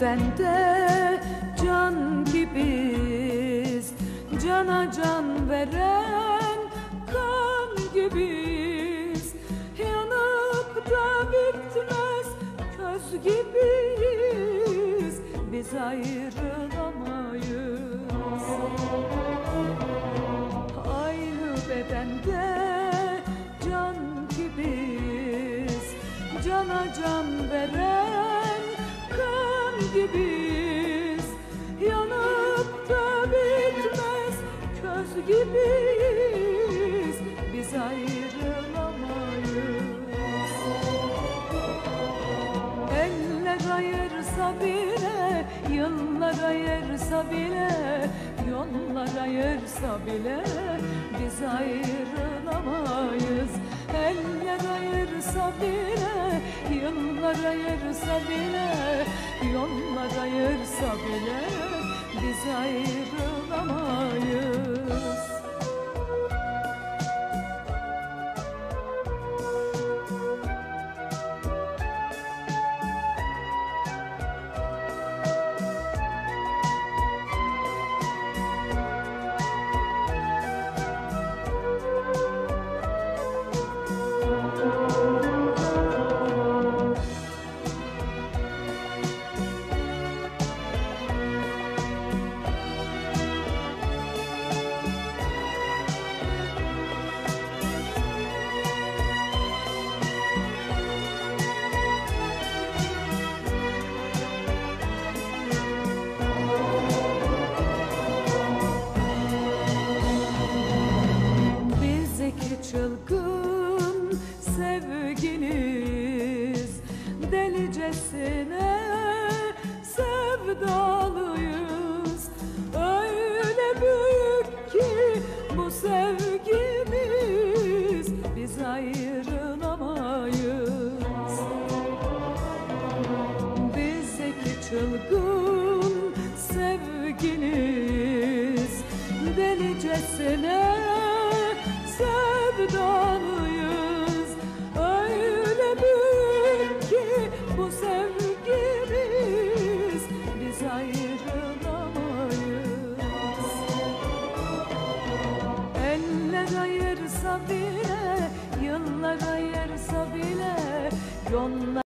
bedende can gibiyiz. Cana can veren kan gibiyiz. Yanıp da bitmez köz gibiyiz. Biz ayrılamayız. Aynı bedende can gibiyiz. Cana can veren gibiyiz Yanıp da bitmez köz gibiyiz. Biz ayrılamayız. Eller ayırsa bile, yıllar ayırsa bile Yollar ayırsa bile biz ayrılamayız. Eller ayırsa bile, yıllar ayırsa bile biz Delicesine sevdalıyız. Öyle büyük ki bu sevgimiz Biz ayrılamayız. Biz iki çılgın sevginiz Delicesine bile Yıllara yerse bile Yonlar